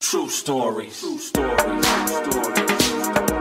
True stories. True stories. True stories.